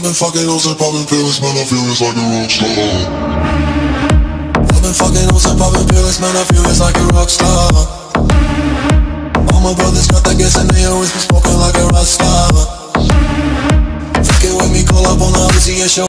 I've been fucking hoes and popping pills, man, I feel it's like a rock star. I've been fucking hoes and popping pills, man, I feel it's like a rock star. All my brothers got that gas and they always be smoking.